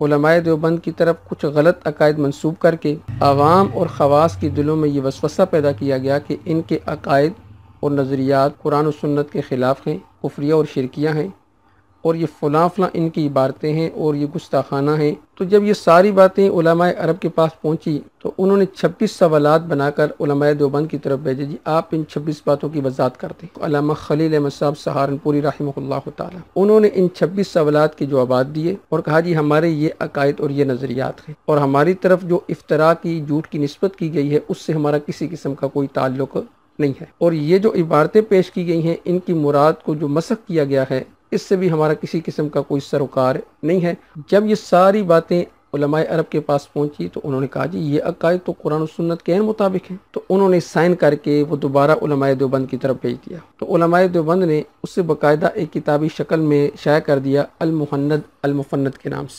देवबंद की तरफ़ कुछ गलत अकायद मंसूब करके आवाम और ख़वास के दिलों में ये वसवसा पैदा किया गया कि इनके अकायद और नज़रियात कुरान और सुन्नत के ख़िलाफ़ हैं, कुफरिया और शिरकियाँ हैं। और ये फ़लाँ फ़लाँ इनकी इबारतें हैं और ये गुस्ताखाना हैं। तो जब ये सारी बातें उलमाए अरब के पास पहुँची तो उन्होंने 26 सवालत बनाकर उलमाए देवबंद की तरफ़ भेजे। जी, आप इन 26 बातों की वजात करते हैं। अलामा खलील अहमद साहब सहारनपुरी रहमल्ला उन्होंने इन 26 सवालत के जवाब दिए और कहा, जी, हमारे ये अकायद और ये नज़रियात हैं और हमारी तरफ़ जो इफ्तरा की, झूठ की नस्बत की गई है, उससे हमारा किसी किस्म का कोई ताल्लुक नहीं है। और ये जो इबारतें पेश की गई हैं, इनकी मुराद को जो मसक किया गया है इससे भी हमारा किसी किस्म का कोई सरोकार नहीं है। जब ये सारी बातें अरब के पास पहुँची तो उन्होंने कहा, जी, ये अकायद तो कुरान सुन्नत के मुताबिक है। तो उन्होंने साइन करके वो दोबारा देवबंद की तरफ़ भेज दिया। तो देवबंद ने उससे बाकायदा एक किताबी शक्ल में शाया कर दिया, अलमुहन्नद अलमुफन्नत के नाम से।